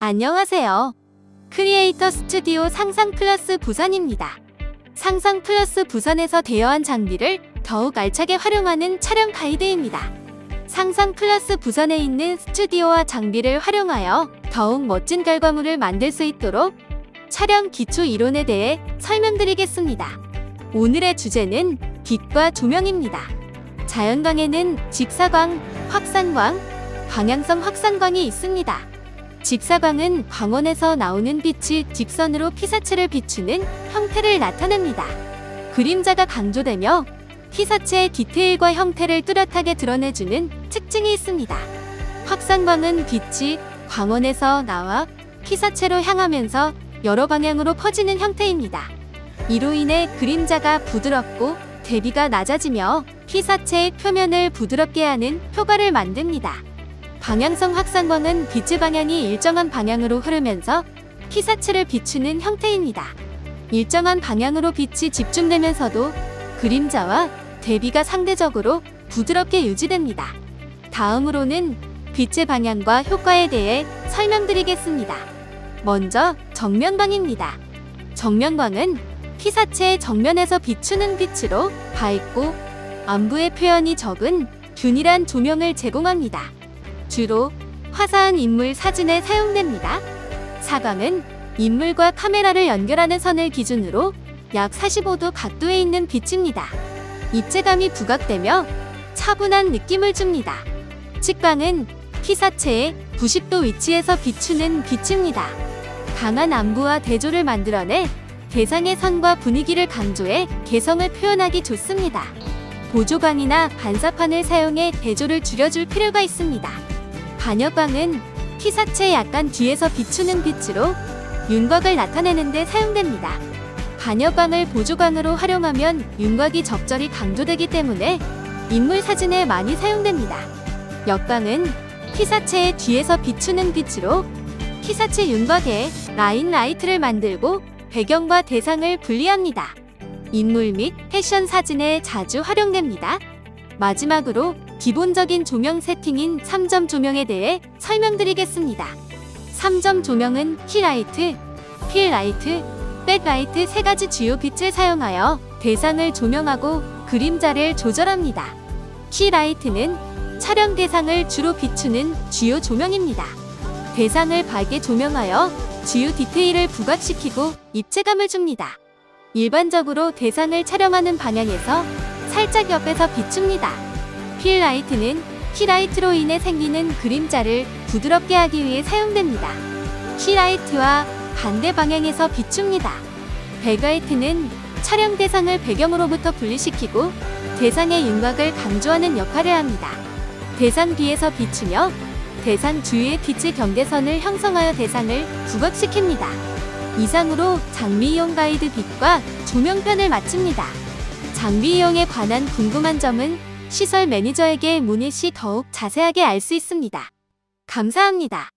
안녕하세요. 크리에이터 스튜디오 상상 플러스 부산입니다. 상상 플러스 부산에서 대여한 장비를 더욱 알차게 활용하는 촬영 가이드입니다. 상상 플러스 부산에 있는 스튜디오와 장비를 활용하여 더욱 멋진 결과물을 만들 수 있도록 촬영 기초 이론에 대해 설명드리겠습니다. 오늘의 주제는 빛과 조명입니다. 자연광에는 직사광, 확산광, 방향성 확산광이 있습니다. 직사광은 광원에서 나오는 빛이 직선으로 피사체를 비추는 형태를 나타냅니다. 그림자가 강조되며 피사체의 디테일과 형태를 뚜렷하게 드러내주는 특징이 있습니다. 확산광은 빛이 광원에서 나와 피사체로 향하면서 여러 방향으로 퍼지는 형태입니다. 이로 인해 그림자가 부드럽고 대비가 낮아지며 피사체의 표면을 부드럽게 하는 효과를 만듭니다. 방향성 확산광은 빛의 방향이 일정한 방향으로 흐르면서 피사체를 비추는 형태입니다. 일정한 방향으로 빛이 집중되면서도 그림자와 대비가 상대적으로 부드럽게 유지됩니다. 다음으로는 빛의 방향과 효과에 대해 설명드리겠습니다. 먼저 정면광입니다. 정면광은 피사체의 정면에서 비추는 빛으로 밝고 안부의 표현이 적은 균일한 조명을 제공합니다. 주로 화사한 인물 사진에 사용됩니다. 사광은 인물과 카메라를 연결하는 선을 기준으로 약 45도 각도에 있는 빛입니다. 입체감이 부각되며 차분한 느낌을 줍니다. 측광은 피사체의 90도 위치에서 비추는 빛입니다. 강한 안부와 대조를 만들어내 대상의 선과 분위기를 강조해 개성을 표현하기 좋습니다. 보조광이나 반사판을 사용해 대조를 줄여줄 필요가 있습니다. 반역광은 피사체 약간 뒤에서 비추는 빛으로 윤곽을 나타내는 데 사용됩니다. 반역광을 보조광으로 활용하면 윤곽이 적절히 강조되기 때문에 인물 사진에 많이 사용됩니다. 역광은 피사체의 뒤에서 비추는 빛으로 피사체 윤곽에 line light를 만들고 배경과 대상을 분리합니다. 인물 및 패션 사진에 자주 활용됩니다. 마지막으로 기본적인 조명 세팅인 3점 조명에 대해 설명드리겠습니다. 3점 조명은 key light, fill light, back light 세 가지 주요 빛을 사용하여 대상을 조명하고 그림자를 조절합니다. Key light는 촬영 대상을 주로 비추는 주요 조명입니다. 대상을 밝게 조명하여 주요 디테일을 부각시키고 입체감을 줍니다. 일반적으로 대상을 촬영하는 방향에서 살짝 옆에서 비춥니다. Fill light는 key light로 인해 생기는 그림자를 부드럽게 하기 위해 사용됩니다. Key light와 반대 방향에서 비춥니다. Back light는 촬영 대상을 배경으로부터 분리시키고 대상의 윤곽을 강조하는 역할을 합니다. 대상 뒤에서 비추며 대상 주위의 빛의 경계선을 형성하여 대상을 부각시킵니다. 이상으로 장비 이용 가이드 빛과 조명편을 마칩니다. 장비 이용에 관한 궁금한 점은 시설 매니저에게 문의 시 더욱 자세하게 알 수 있습니다. 감사합니다.